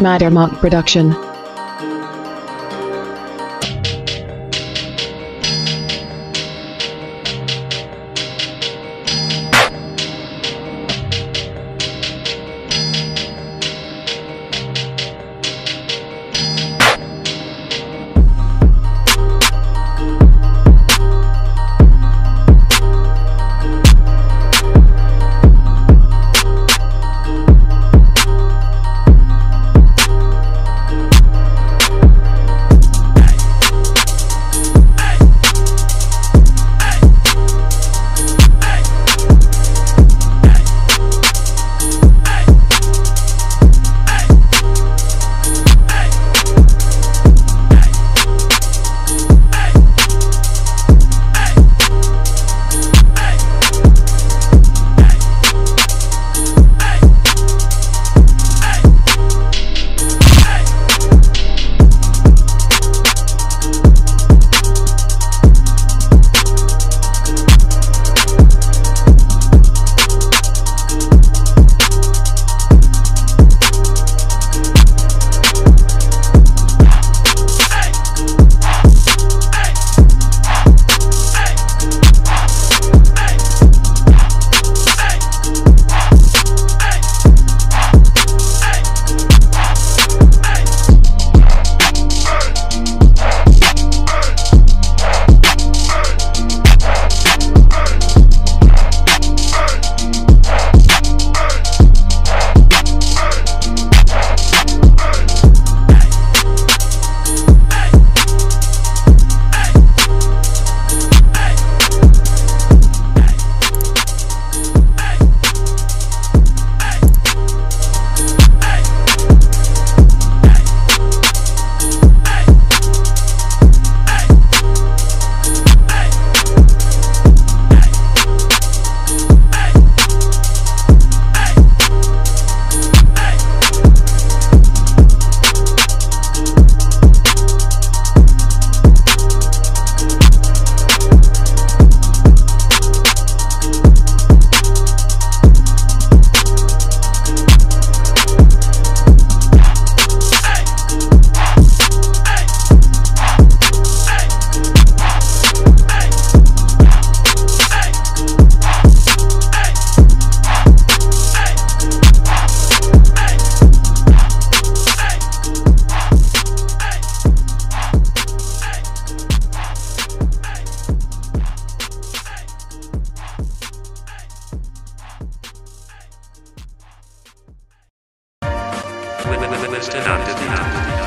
Mattermock Production. Listed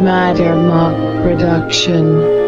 on Mattermock Production